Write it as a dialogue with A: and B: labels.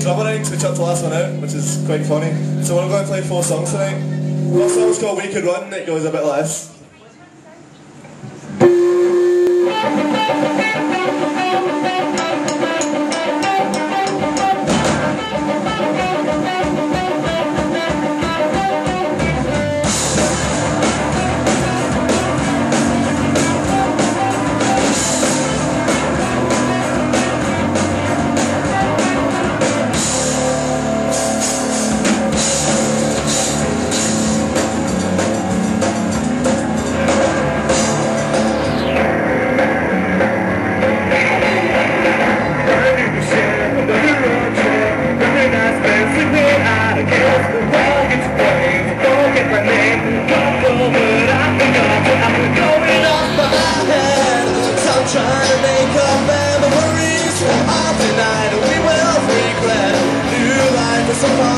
A: drummer in to chuck the last one out, which is quite funny. So we're going to play four songs tonight. First song's called We Could Run, it goes a bit like